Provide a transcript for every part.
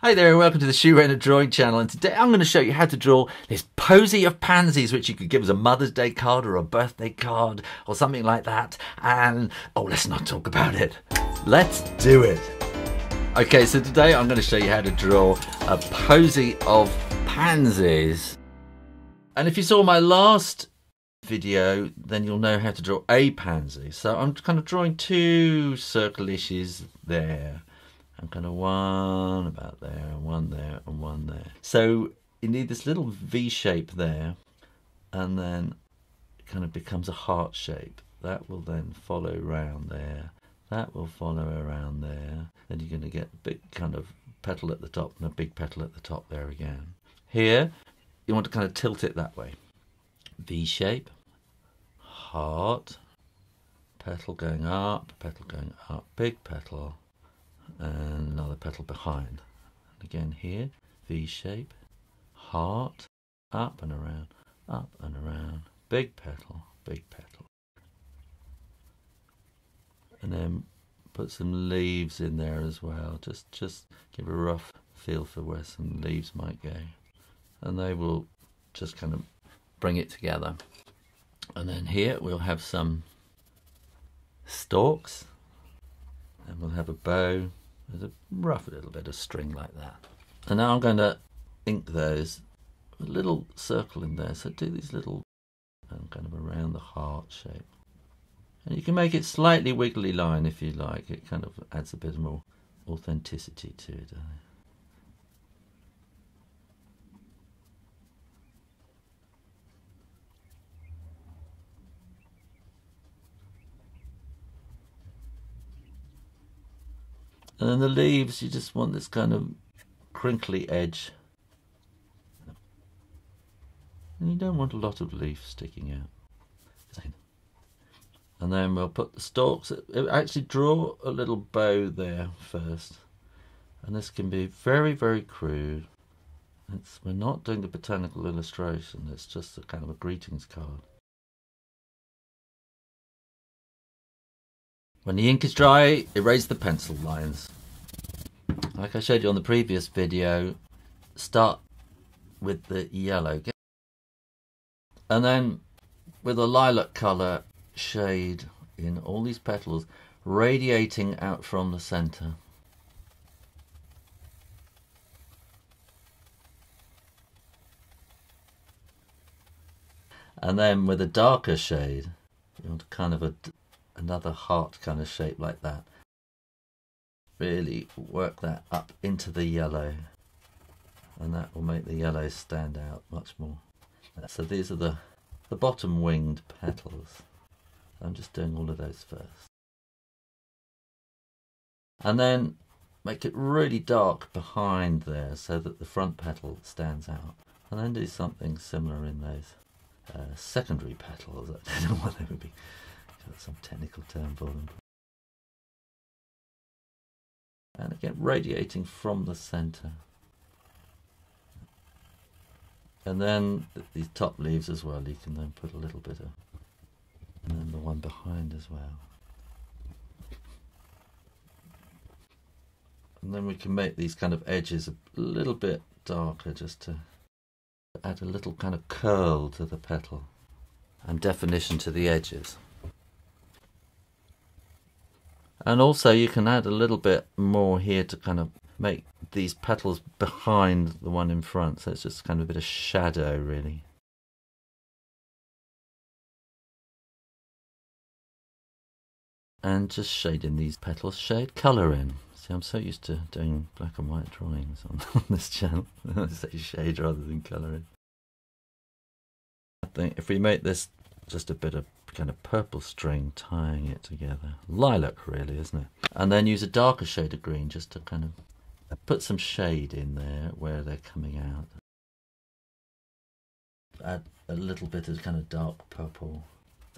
Hi there, and welcome to the Shoo Rayner Drawing Channel. And today I'm going to show you how to draw this posy of pansies, which you could give as a Mother's Day card or a birthday card or something like that. And oh, let's not talk about it. Let's do it. Okay, so today I'm going to show you how to draw a posy of pansies. And if you saw my last video, then you'll know how to draw a pansy. So I'm kind of drawing two circle issues there and kind of one about there and one there and one there. So you need this little V shape there and then it kind of becomes a heart shape. That will then follow around there. That will follow around there. Then you're going to get a big kind of petal at the top and a big petal at the top there again. Here, you want to kind of tilt it that way. V shape, heart, petal going up, petal going up, big petal, and another petal behind. And again here, V shape, heart, up and around, up and around, big petal, big petal. And then put some leaves in there as well, just, just give a rough feel for where some leaves might go. And they will just kind of bring it together. And then here we'll have some stalks and we'll have a bow with a rough little bit of string like that. And now I'm going to ink those a little circle in there. So do these little and kind of around the heart shape. And you can make it slightly wiggly line if you like. It kind of adds a bit more authenticity to it. And then the leaves, you just want this kind of crinkly edge. And you don't want a lot of leaf sticking out. And then we'll put the stalks, actually draw a little bow there first. And this can be very, very crude. It's, we're not doing the botanical illustration, it's just a kind of a greetings card. When the ink is dry, erase the pencil lines. Like I showed you on the previous video, start with the yellow. And then with a lilac colour shade in all these petals radiating out from the centre. And then with a darker shade, you want kind of a another heart kind of shape like that. Really work that up into the yellow and that will make the yellow stand out much more. So these are the, the bottom winged petals. I'm just doing all of those first. And then make it really dark behind there so that the front petal stands out. And then do something similar in those uh, secondary petals. I don't know what they would be some technical term for them. And again, radiating from the center. And then these top leaves as well, you can then put a little bit of, and then the one behind as well. And then we can make these kind of edges a little bit darker just to add a little kind of curl to the petal and definition to the edges. And also you can add a little bit more here to kind of make these petals behind the one in front. So it's just kind of a bit of shadow really. And just shading these petals, shade colour in. See, I'm so used to doing black and white drawings on, on this channel. I say shade rather than colouring. I think if we make this just a bit of kind of purple string tying it together. Lilac, really, isn't it? And then use a darker shade of green just to kind of put some shade in there where they're coming out. Add a little bit of kind of dark purple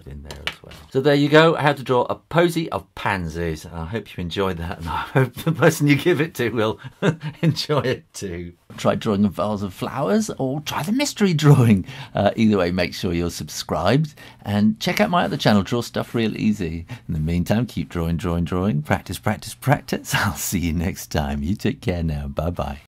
in there as well. So there you go, how to draw a posy of pansies. I hope you enjoyed that and I hope the person you give it to will enjoy it too. Try drawing a vase of flowers or try the mystery drawing. Uh, either way, make sure you're subscribed and check out my other channel, Draw Stuff Real Easy. In the meantime, keep drawing, drawing, drawing. Practice, practice, practice. I'll see you next time. You take care now. Bye-bye.